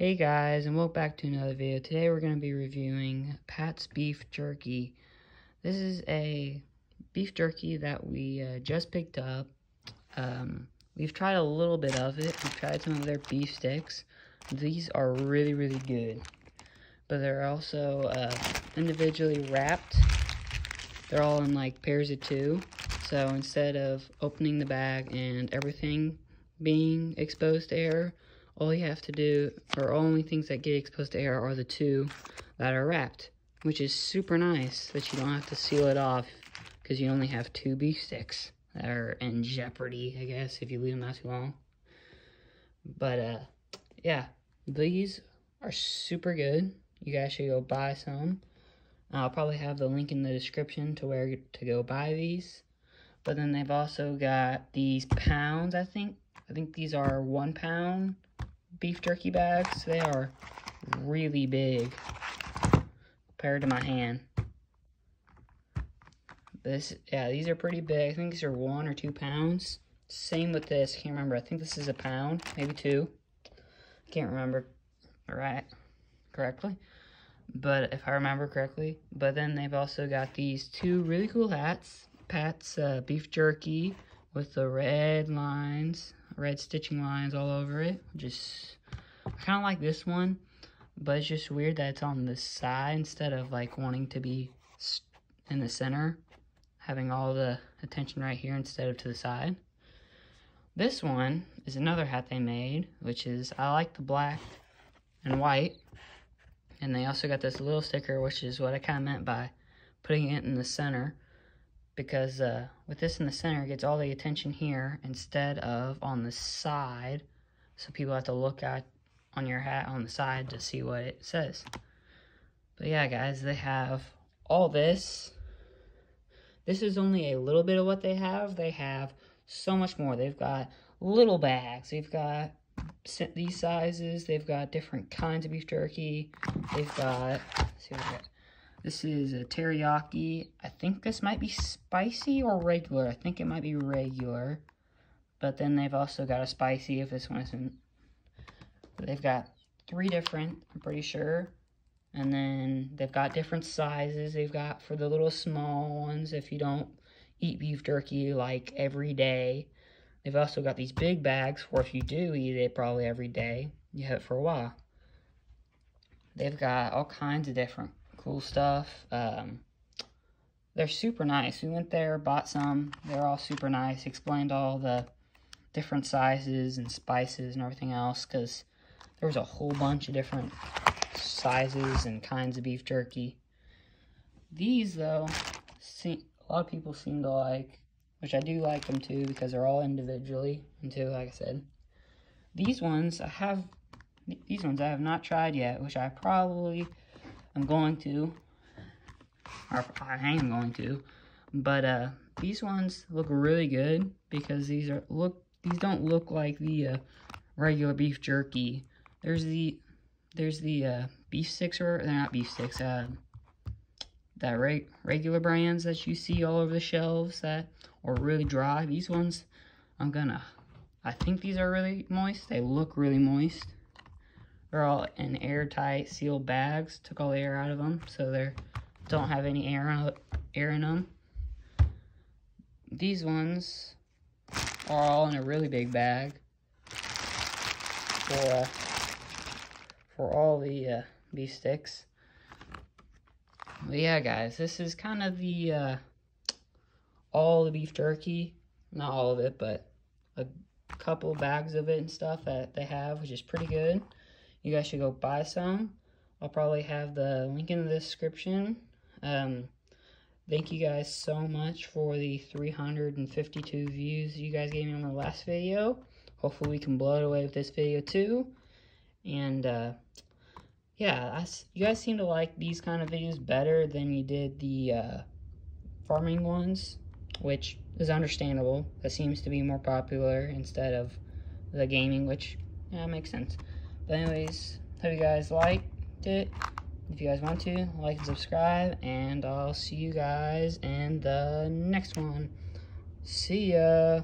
Hey guys, and welcome back to another video. Today we're going to be reviewing Pat's Beef Jerky. This is a beef jerky that we uh, just picked up. Um, we've tried a little bit of it. We've tried some of their beef sticks. These are really, really good. But they're also uh, individually wrapped. They're all in like pairs of two. So instead of opening the bag and everything being exposed to air, all you have to do, or only things that get exposed to air are the two that are wrapped, which is super nice that you don't have to seal it off because you only have two beef sticks that are in jeopardy, I guess, if you leave them out too long. But, uh, yeah, these are super good. You guys should go buy some. I'll probably have the link in the description to where to go buy these. But then they've also got these pounds, I think. I think these are one pound beef jerky bags. They are really big compared to my hand. This, yeah, these are pretty big. I think these are one or two pounds. Same with this. Can't remember. I think this is a pound, maybe two. Can't remember right correctly. But if I remember correctly. But then they've also got these two really cool hats. Pat's uh, beef jerky with the red lines red stitching lines all over it. Just, I kind of like this one, but it's just weird that it's on the side instead of like wanting to be in the center, having all the attention right here instead of to the side. This one is another hat they made, which is, I like the black and white. And they also got this little sticker, which is what I kind of meant by putting it in the center because uh, with this in the center, it gets all the attention here instead of on the side. So people have to look at on your hat on the side to see what it says. But yeah, guys, they have all this. This is only a little bit of what they have. They have so much more. They've got little bags. They've got these sizes. They've got different kinds of beef jerky. They've got, see what got. This is a teriyaki. I think this might be spicy or regular. I think it might be regular. But then they've also got a spicy if this one isn't. They've got three different, I'm pretty sure. And then they've got different sizes. They've got for the little small ones if you don't eat beef jerky like every day. They've also got these big bags for if you do eat it probably every day. You have it for a while. They've got all kinds of different cool stuff. Um, they're super nice. We went there, bought some. They're all super nice. Explained all the different sizes and spices and everything else because there was a whole bunch of different sizes and kinds of beef jerky. These, though, see, a lot of people seem to like, which I do like them too because they're all individually, and too, like I said. These ones, I have, these ones I have not tried yet, which I probably I'm going to, or I am going to, but uh, these ones look really good because these are look these don't look like the uh, regular beef jerky. There's the there's the uh, beef sticks or they're not beef sticks. Uh, that reg regular brands that you see all over the shelves that are really dry. These ones, I'm gonna. I think these are really moist. They look really moist. They're all in airtight sealed bags. Took all the air out of them, so they don't have any air, air in them. These ones are all in a really big bag for uh, for all the uh, beef sticks. But yeah, guys, this is kind of the uh, all the beef jerky. Not all of it, but a couple bags of it and stuff that they have, which is pretty good you guys should go buy some. I'll probably have the link in the description. Um, thank you guys so much for the 352 views you guys gave me on the last video. Hopefully we can blow it away with this video too. And, uh, yeah, I, you guys seem to like these kind of videos better than you did the, uh, farming ones, which is understandable. That seems to be more popular instead of the gaming, which, yeah, makes sense. But anyways, hope you guys liked it. If you guys want to, like and subscribe. And I'll see you guys in the next one. See ya.